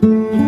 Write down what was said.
Música